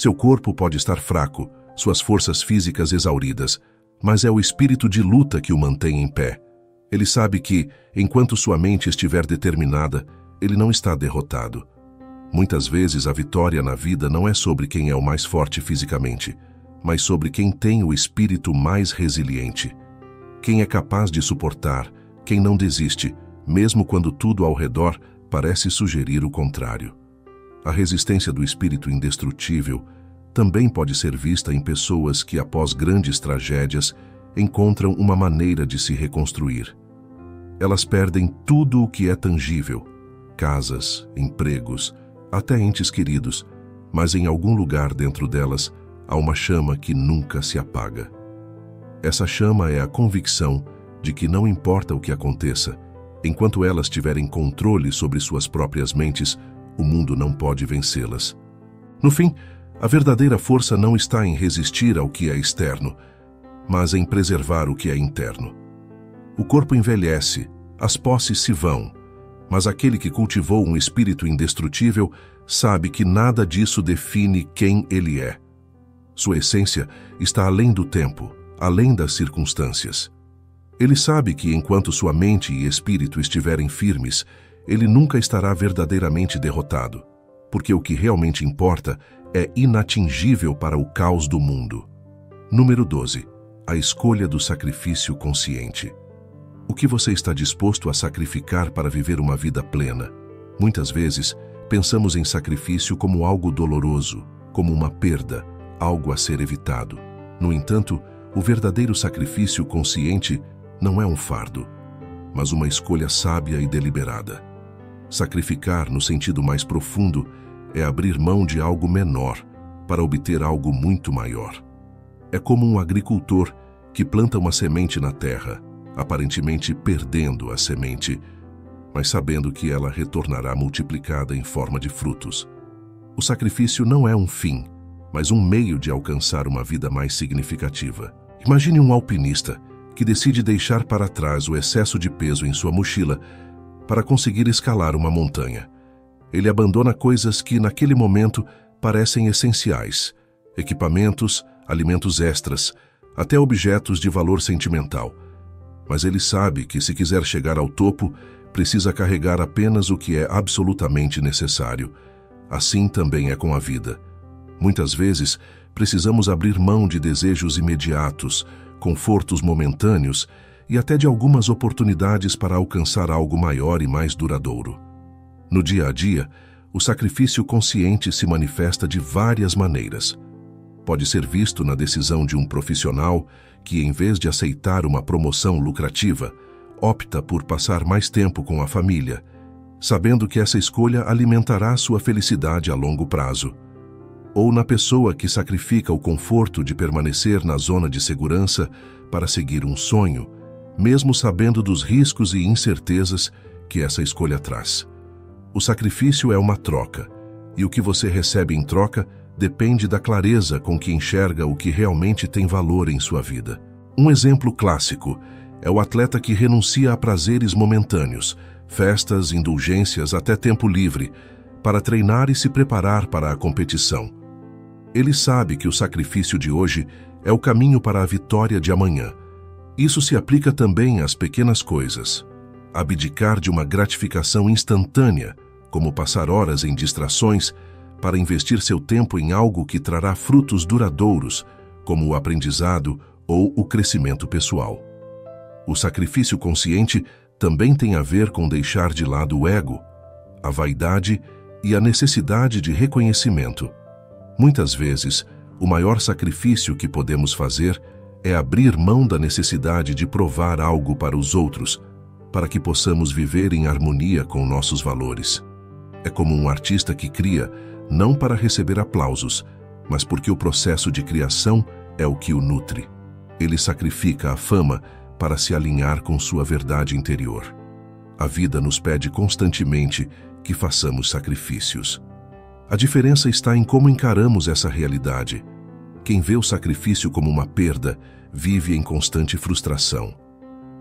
Seu corpo pode estar fraco, suas forças físicas exauridas, mas é o espírito de luta que o mantém em pé. Ele sabe que, enquanto sua mente estiver determinada, ele não está derrotado. Muitas vezes a vitória na vida não é sobre quem é o mais forte fisicamente, mas sobre quem tem o espírito mais resiliente. Quem é capaz de suportar, quem não desiste, mesmo quando tudo ao redor parece sugerir o contrário. A resistência do espírito indestrutível também pode ser vista em pessoas que, após grandes tragédias, encontram uma maneira de se reconstruir. Elas perdem tudo o que é tangível, casas, empregos, até entes queridos, mas em algum lugar dentro delas há uma chama que nunca se apaga. Essa chama é a convicção de que não importa o que aconteça, enquanto elas tiverem controle sobre suas próprias mentes, o mundo não pode vencê-las. No fim, a verdadeira força não está em resistir ao que é externo, mas em preservar o que é interno. O corpo envelhece, as posses se vão, mas aquele que cultivou um espírito indestrutível sabe que nada disso define quem ele é. Sua essência está além do tempo, além das circunstâncias. Ele sabe que enquanto sua mente e espírito estiverem firmes, ele nunca estará verdadeiramente derrotado, porque o que realmente importa é inatingível para o caos do mundo. Número 12. A escolha do sacrifício consciente. O que você está disposto a sacrificar para viver uma vida plena? Muitas vezes, pensamos em sacrifício como algo doloroso, como uma perda, algo a ser evitado. No entanto, o verdadeiro sacrifício consciente não é um fardo, mas uma escolha sábia e deliberada. Sacrificar, no sentido mais profundo, é abrir mão de algo menor para obter algo muito maior. É como um agricultor que planta uma semente na terra, aparentemente perdendo a semente, mas sabendo que ela retornará multiplicada em forma de frutos. O sacrifício não é um fim, mas um meio de alcançar uma vida mais significativa. Imagine um alpinista que decide deixar para trás o excesso de peso em sua mochila para conseguir escalar uma montanha. Ele abandona coisas que, naquele momento, parecem essenciais: equipamentos, alimentos extras, até objetos de valor sentimental. Mas ele sabe que, se quiser chegar ao topo, precisa carregar apenas o que é absolutamente necessário. Assim também é com a vida. Muitas vezes, precisamos abrir mão de desejos imediatos, confortos momentâneos e até de algumas oportunidades para alcançar algo maior e mais duradouro. No dia a dia, o sacrifício consciente se manifesta de várias maneiras. Pode ser visto na decisão de um profissional que, em vez de aceitar uma promoção lucrativa, opta por passar mais tempo com a família, sabendo que essa escolha alimentará sua felicidade a longo prazo. Ou na pessoa que sacrifica o conforto de permanecer na zona de segurança para seguir um sonho, mesmo sabendo dos riscos e incertezas que essa escolha traz. O sacrifício é uma troca, e o que você recebe em troca depende da clareza com que enxerga o que realmente tem valor em sua vida. Um exemplo clássico é o atleta que renuncia a prazeres momentâneos, festas, indulgências, até tempo livre, para treinar e se preparar para a competição. Ele sabe que o sacrifício de hoje é o caminho para a vitória de amanhã. Isso se aplica também às pequenas coisas abdicar de uma gratificação instantânea, como passar horas em distrações, para investir seu tempo em algo que trará frutos duradouros, como o aprendizado ou o crescimento pessoal. O sacrifício consciente também tem a ver com deixar de lado o ego, a vaidade e a necessidade de reconhecimento. Muitas vezes, o maior sacrifício que podemos fazer é abrir mão da necessidade de provar algo para os outros, para que possamos viver em harmonia com nossos valores. É como um artista que cria, não para receber aplausos, mas porque o processo de criação é o que o nutre. Ele sacrifica a fama para se alinhar com sua verdade interior. A vida nos pede constantemente que façamos sacrifícios. A diferença está em como encaramos essa realidade. Quem vê o sacrifício como uma perda vive em constante frustração.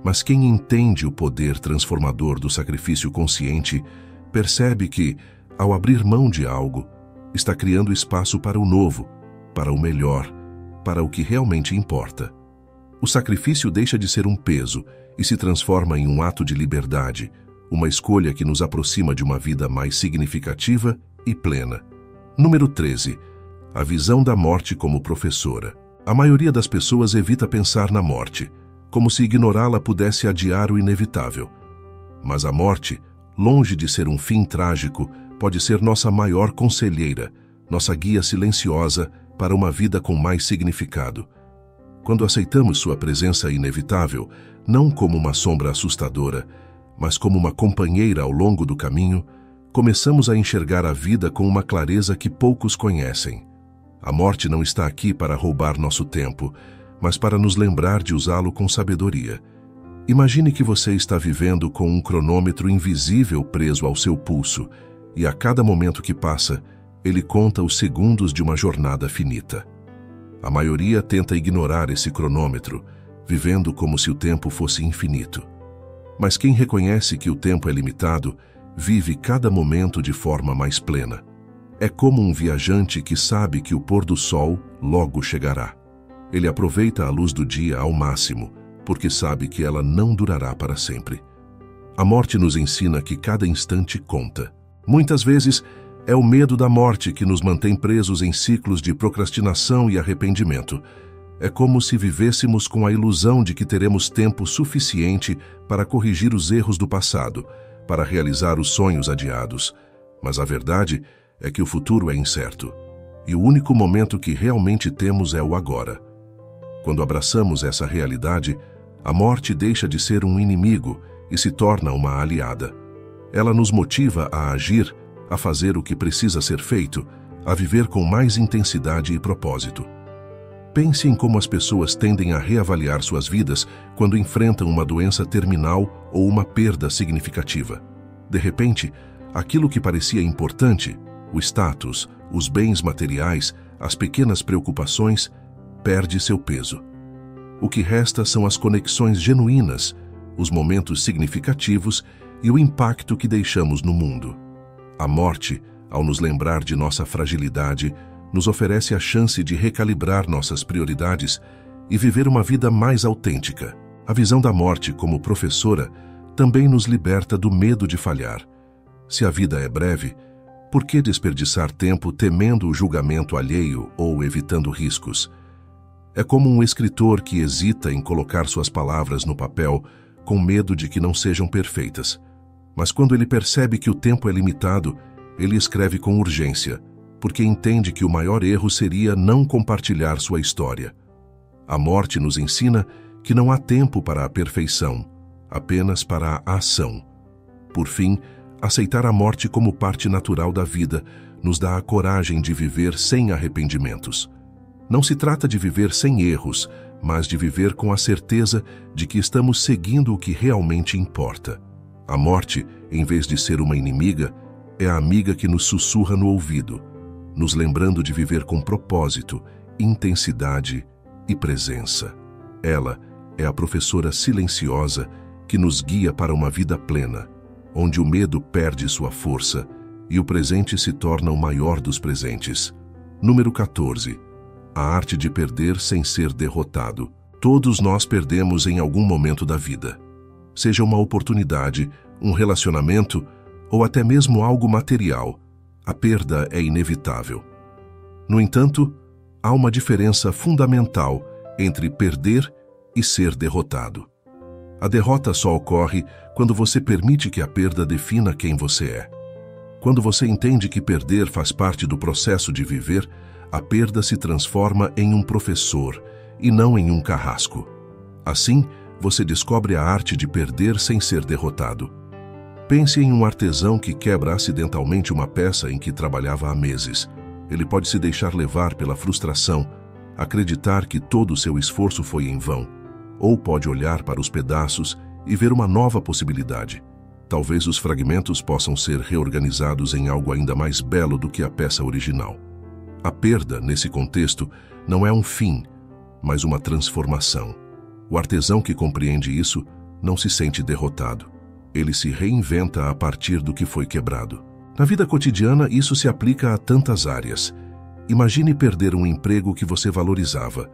Mas quem entende o poder transformador do sacrifício consciente percebe que, ao abrir mão de algo, está criando espaço para o novo, para o melhor, para o que realmente importa. O sacrifício deixa de ser um peso e se transforma em um ato de liberdade, uma escolha que nos aproxima de uma vida mais significativa e plena. Número 13. A visão da morte como professora. A maioria das pessoas evita pensar na morte, como se ignorá-la pudesse adiar o inevitável. Mas a morte, longe de ser um fim trágico, pode ser nossa maior conselheira, nossa guia silenciosa para uma vida com mais significado. Quando aceitamos sua presença inevitável, não como uma sombra assustadora, mas como uma companheira ao longo do caminho, começamos a enxergar a vida com uma clareza que poucos conhecem. A morte não está aqui para roubar nosso tempo, mas para nos lembrar de usá-lo com sabedoria. Imagine que você está vivendo com um cronômetro invisível preso ao seu pulso, e a cada momento que passa, ele conta os segundos de uma jornada finita. A maioria tenta ignorar esse cronômetro, vivendo como se o tempo fosse infinito. Mas quem reconhece que o tempo é limitado, vive cada momento de forma mais plena. É como um viajante que sabe que o pôr do sol logo chegará. Ele aproveita a luz do dia ao máximo, porque sabe que ela não durará para sempre. A morte nos ensina que cada instante conta. Muitas vezes, é o medo da morte que nos mantém presos em ciclos de procrastinação e arrependimento. É como se vivêssemos com a ilusão de que teremos tempo suficiente para corrigir os erros do passado, para realizar os sonhos adiados. Mas a verdade é que o futuro é incerto. E o único momento que realmente temos é o agora. Quando abraçamos essa realidade, a morte deixa de ser um inimigo e se torna uma aliada. Ela nos motiva a agir, a fazer o que precisa ser feito, a viver com mais intensidade e propósito. Pense em como as pessoas tendem a reavaliar suas vidas quando enfrentam uma doença terminal ou uma perda significativa. De repente, aquilo que parecia importante, o status, os bens materiais, as pequenas preocupações, perde seu peso. O que resta são as conexões genuínas, os momentos significativos e o impacto que deixamos no mundo. A morte, ao nos lembrar de nossa fragilidade, nos oferece a chance de recalibrar nossas prioridades e viver uma vida mais autêntica. A visão da morte como professora também nos liberta do medo de falhar. Se a vida é breve, por que desperdiçar tempo temendo o julgamento alheio ou evitando riscos? É como um escritor que hesita em colocar suas palavras no papel com medo de que não sejam perfeitas. Mas quando ele percebe que o tempo é limitado, ele escreve com urgência, porque entende que o maior erro seria não compartilhar sua história. A morte nos ensina que não há tempo para a perfeição, apenas para a ação. Por fim, aceitar a morte como parte natural da vida nos dá a coragem de viver sem arrependimentos. Não se trata de viver sem erros, mas de viver com a certeza de que estamos seguindo o que realmente importa. A morte, em vez de ser uma inimiga, é a amiga que nos sussurra no ouvido nos lembrando de viver com propósito, intensidade e presença. Ela é a professora silenciosa que nos guia para uma vida plena, onde o medo perde sua força e o presente se torna o maior dos presentes. Número 14. A arte de perder sem ser derrotado. Todos nós perdemos em algum momento da vida. Seja uma oportunidade, um relacionamento ou até mesmo algo material a perda é inevitável. No entanto, há uma diferença fundamental entre perder e ser derrotado. A derrota só ocorre quando você permite que a perda defina quem você é. Quando você entende que perder faz parte do processo de viver, a perda se transforma em um professor e não em um carrasco. Assim, você descobre a arte de perder sem ser derrotado. Pense em um artesão que quebra acidentalmente uma peça em que trabalhava há meses. Ele pode se deixar levar pela frustração, acreditar que todo o seu esforço foi em vão, ou pode olhar para os pedaços e ver uma nova possibilidade. Talvez os fragmentos possam ser reorganizados em algo ainda mais belo do que a peça original. A perda, nesse contexto, não é um fim, mas uma transformação. O artesão que compreende isso não se sente derrotado ele se reinventa a partir do que foi quebrado. Na vida cotidiana, isso se aplica a tantas áreas. Imagine perder um emprego que você valorizava.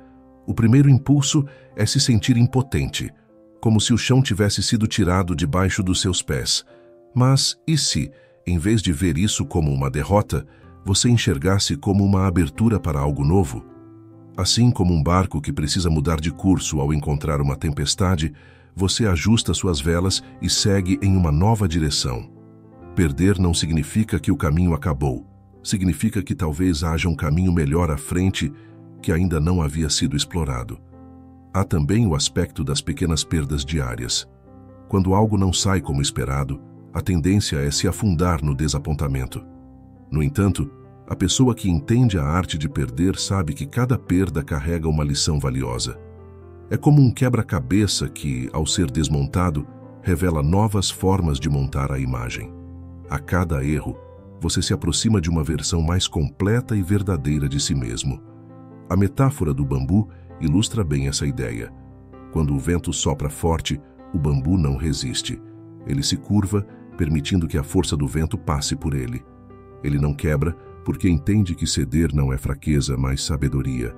O primeiro impulso é se sentir impotente, como se o chão tivesse sido tirado debaixo dos seus pés. Mas e se, em vez de ver isso como uma derrota, você enxergasse como uma abertura para algo novo? Assim como um barco que precisa mudar de curso ao encontrar uma tempestade, você ajusta suas velas e segue em uma nova direção. Perder não significa que o caminho acabou. Significa que talvez haja um caminho melhor à frente que ainda não havia sido explorado. Há também o aspecto das pequenas perdas diárias. Quando algo não sai como esperado, a tendência é se afundar no desapontamento. No entanto, a pessoa que entende a arte de perder sabe que cada perda carrega uma lição valiosa. É como um quebra-cabeça que, ao ser desmontado, revela novas formas de montar a imagem. A cada erro, você se aproxima de uma versão mais completa e verdadeira de si mesmo. A metáfora do bambu ilustra bem essa ideia. Quando o vento sopra forte, o bambu não resiste. Ele se curva, permitindo que a força do vento passe por ele. Ele não quebra, porque entende que ceder não é fraqueza, mas sabedoria.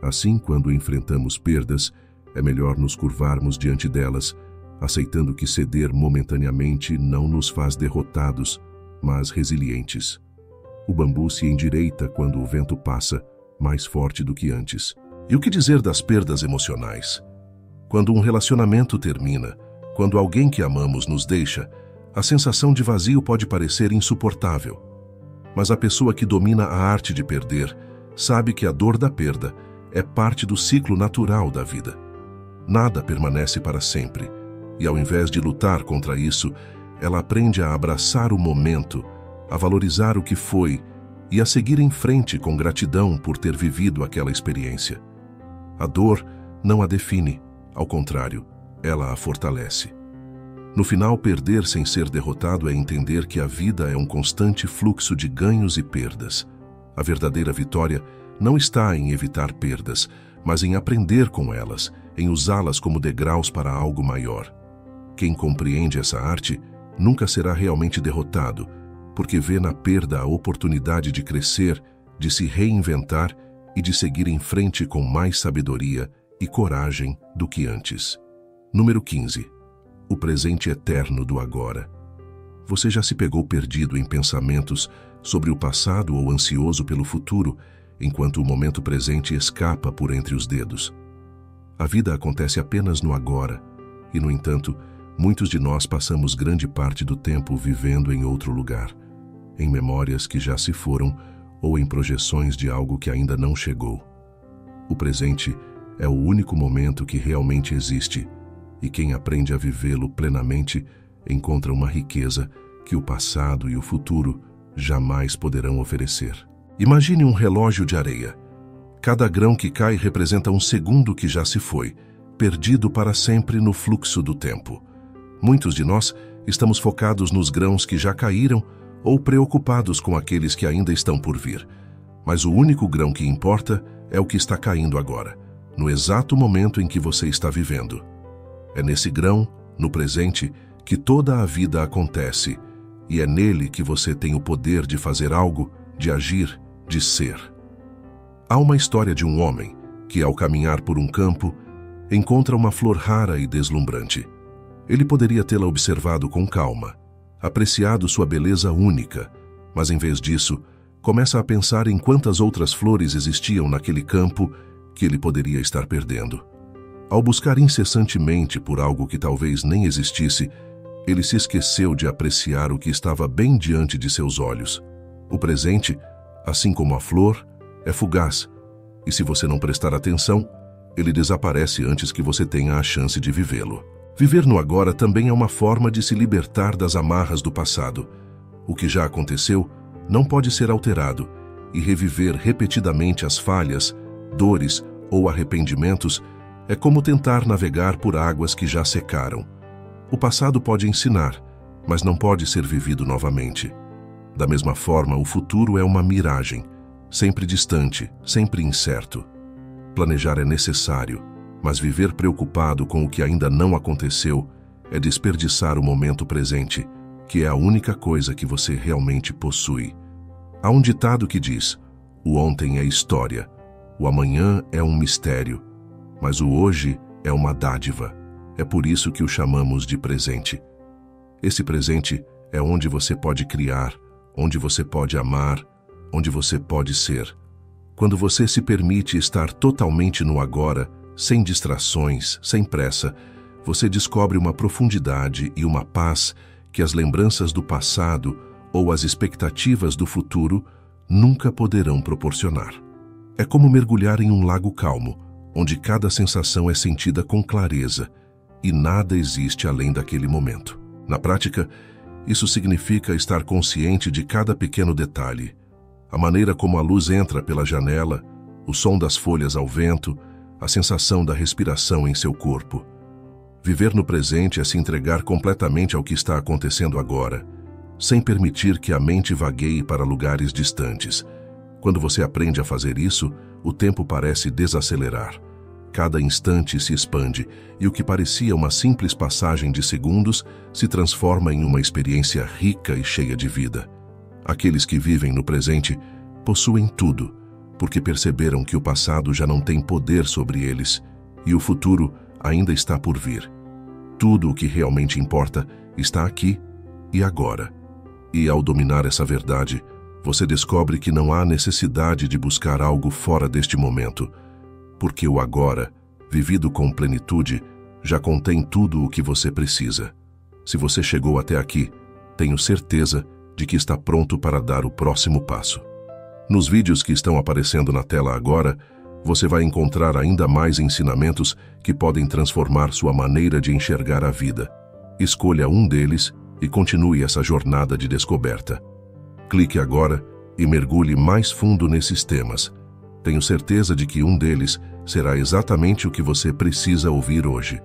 Assim, quando enfrentamos perdas, é melhor nos curvarmos diante delas, aceitando que ceder momentaneamente não nos faz derrotados, mas resilientes. O bambu se endireita quando o vento passa, mais forte do que antes. E o que dizer das perdas emocionais? Quando um relacionamento termina, quando alguém que amamos nos deixa, a sensação de vazio pode parecer insuportável. Mas a pessoa que domina a arte de perder sabe que a dor da perda é parte do ciclo natural da vida. Nada permanece para sempre, e ao invés de lutar contra isso, ela aprende a abraçar o momento, a valorizar o que foi e a seguir em frente com gratidão por ter vivido aquela experiência. A dor não a define, ao contrário, ela a fortalece. No final, perder sem ser derrotado é entender que a vida é um constante fluxo de ganhos e perdas. A verdadeira vitória não está em evitar perdas, mas em aprender com elas, em usá-las como degraus para algo maior. Quem compreende essa arte nunca será realmente derrotado, porque vê na perda a oportunidade de crescer, de se reinventar e de seguir em frente com mais sabedoria e coragem do que antes. Número 15. O presente eterno do agora. Você já se pegou perdido em pensamentos sobre o passado ou ansioso pelo futuro, enquanto o momento presente escapa por entre os dedos? A vida acontece apenas no agora, e, no entanto, muitos de nós passamos grande parte do tempo vivendo em outro lugar, em memórias que já se foram ou em projeções de algo que ainda não chegou. O presente é o único momento que realmente existe, e quem aprende a vivê-lo plenamente encontra uma riqueza que o passado e o futuro jamais poderão oferecer. Imagine um relógio de areia. Cada grão que cai representa um segundo que já se foi, perdido para sempre no fluxo do tempo. Muitos de nós estamos focados nos grãos que já caíram ou preocupados com aqueles que ainda estão por vir. Mas o único grão que importa é o que está caindo agora, no exato momento em que você está vivendo. É nesse grão, no presente, que toda a vida acontece, e é nele que você tem o poder de fazer algo, de agir, de ser. Há uma história de um homem que, ao caminhar por um campo, encontra uma flor rara e deslumbrante. Ele poderia tê-la observado com calma, apreciado sua beleza única, mas em vez disso, começa a pensar em quantas outras flores existiam naquele campo que ele poderia estar perdendo. Ao buscar incessantemente por algo que talvez nem existisse, ele se esqueceu de apreciar o que estava bem diante de seus olhos. O presente, assim como a flor, é fugaz, e se você não prestar atenção, ele desaparece antes que você tenha a chance de vivê-lo. Viver no agora também é uma forma de se libertar das amarras do passado. O que já aconteceu não pode ser alterado, e reviver repetidamente as falhas, dores ou arrependimentos é como tentar navegar por águas que já secaram. O passado pode ensinar, mas não pode ser vivido novamente. Da mesma forma, o futuro é uma miragem, sempre distante, sempre incerto. Planejar é necessário, mas viver preocupado com o que ainda não aconteceu é desperdiçar o momento presente, que é a única coisa que você realmente possui. Há um ditado que diz: o ontem é história, o amanhã é um mistério, mas o hoje é uma dádiva. É por isso que o chamamos de presente. Esse presente é onde você pode criar, onde você pode amar, onde você pode ser. Quando você se permite estar totalmente no agora, sem distrações, sem pressa, você descobre uma profundidade e uma paz que as lembranças do passado ou as expectativas do futuro nunca poderão proporcionar. É como mergulhar em um lago calmo, onde cada sensação é sentida com clareza e nada existe além daquele momento. Na prática, isso significa estar consciente de cada pequeno detalhe, a maneira como a luz entra pela janela, o som das folhas ao vento, a sensação da respiração em seu corpo. Viver no presente é se entregar completamente ao que está acontecendo agora, sem permitir que a mente vagueie para lugares distantes. Quando você aprende a fazer isso, o tempo parece desacelerar. Cada instante se expande e o que parecia uma simples passagem de segundos se transforma em uma experiência rica e cheia de vida. Aqueles que vivem no presente possuem tudo, porque perceberam que o passado já não tem poder sobre eles e o futuro ainda está por vir. Tudo o que realmente importa está aqui e agora. E ao dominar essa verdade, você descobre que não há necessidade de buscar algo fora deste momento porque o agora, vivido com plenitude, já contém tudo o que você precisa. Se você chegou até aqui, tenho certeza de que está pronto para dar o próximo passo. Nos vídeos que estão aparecendo na tela agora, você vai encontrar ainda mais ensinamentos que podem transformar sua maneira de enxergar a vida. Escolha um deles e continue essa jornada de descoberta. Clique agora e mergulhe mais fundo nesses temas tenho certeza de que um deles será exatamente o que você precisa ouvir hoje.